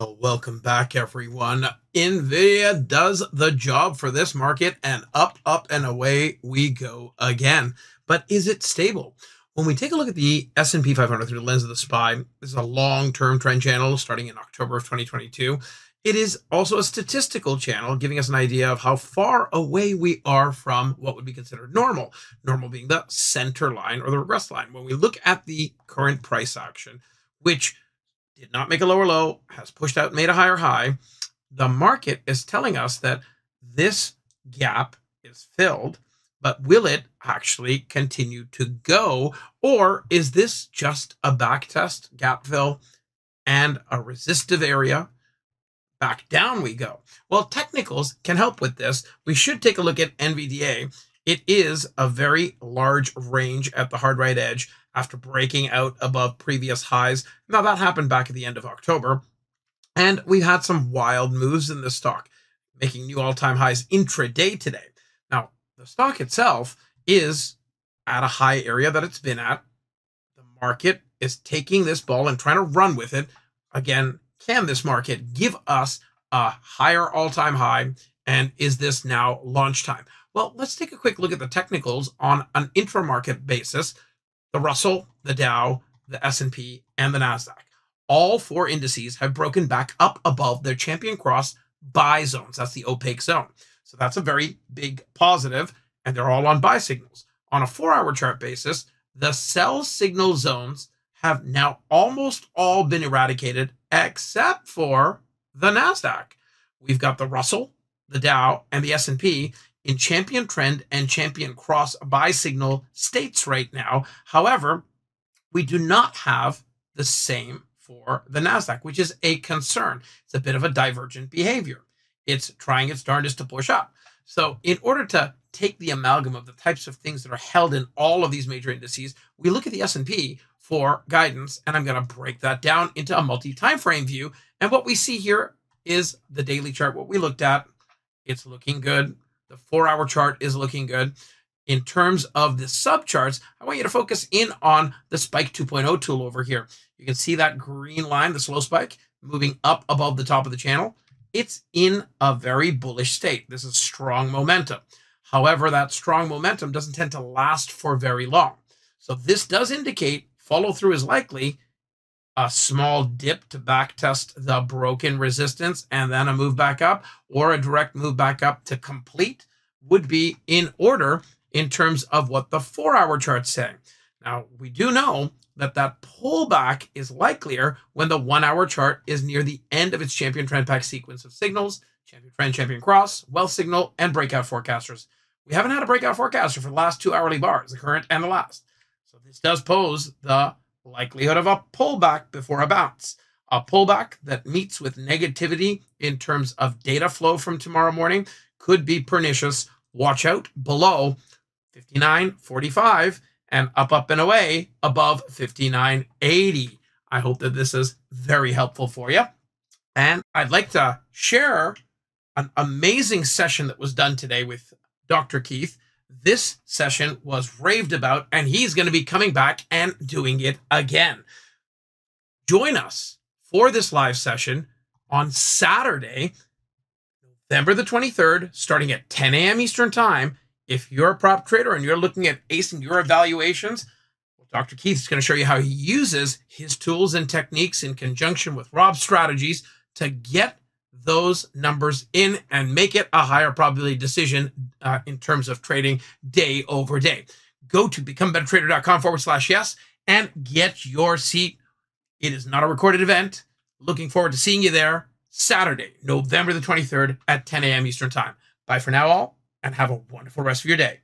Welcome back, everyone. NVIDIA does the job for this market, and up, up, and away we go again. But is it stable? When we take a look at the S&P 500 through the lens of the SPY, this is a long-term trend channel starting in October of 2022. It is also a statistical channel, giving us an idea of how far away we are from what would be considered normal. Normal being the center line or the regress line. When we look at the current price action, which did not make a lower low, has pushed out, made a higher high. The market is telling us that this gap is filled, but will it actually continue to go? Or is this just a back test, gap fill, and a resistive area? Back down we go. Well, technicals can help with this. We should take a look at NVDA. It is a very large range at the hard right edge after breaking out above previous highs. Now, that happened back at the end of October. And we had some wild moves in the stock, making new all time highs intraday today. Now, the stock itself is at a high area that it's been at. The market is taking this ball and trying to run with it. Again, can this market give us a higher all time high? And is this now launch time? Well, let's take a quick look at the technicals on an intra-market basis. The Russell, the Dow, the S&P, and the Nasdaq. All four indices have broken back up above their champion cross buy zones. That's the opaque zone. So that's a very big positive, and they're all on buy signals. On a four-hour chart basis, the sell signal zones have now almost all been eradicated except for the Nasdaq. We've got the Russell, the Dow, and the S&P in champion trend and champion cross buy signal states right now. However, we do not have the same for the NASDAQ, which is a concern. It's a bit of a divergent behavior. It's trying its darndest to push up. So in order to take the amalgam of the types of things that are held in all of these major indices, we look at the S&P for guidance, and I'm going to break that down into a multi-time frame view. And what we see here is the daily chart, what we looked at. It's looking good. The four hour chart is looking good. In terms of the subcharts, I want you to focus in on the Spike 2.0 tool over here. You can see that green line, the slow spike, moving up above the top of the channel. It's in a very bullish state. This is strong momentum. However, that strong momentum doesn't tend to last for very long. So this does indicate follow through is likely a small dip to back test the broken resistance and then a move back up or a direct move back up to complete would be in order in terms of what the four hour chart's saying. Now, we do know that that pullback is likelier when the one hour chart is near the end of its champion trend pack sequence of signals, champion trend, champion cross, wealth signal, and breakout forecasters. We haven't had a breakout forecaster for the last two hourly bars, the current and the last. So this does pose the likelihood of a pullback before a bounce. A pullback that meets with negativity in terms of data flow from tomorrow morning could be pernicious. Watch out below 59.45 and up, up, and away above 59.80. I hope that this is very helpful for you. And I'd like to share an amazing session that was done today with Dr. Keith this session was raved about, and he's going to be coming back and doing it again. Join us for this live session on Saturday, November the 23rd, starting at 10 a.m. Eastern Time. If you're a prop trader and you're looking at acing your evaluations, Dr. Keith is going to show you how he uses his tools and techniques in conjunction with Rob's strategies to get those numbers in and make it a higher probability decision uh, in terms of trading day over day. Go to becomebettertrader.com forward slash yes and get your seat. It is not a recorded event. Looking forward to seeing you there Saturday, November the 23rd at 10 a.m. Eastern Time. Bye for now, all, and have a wonderful rest of your day.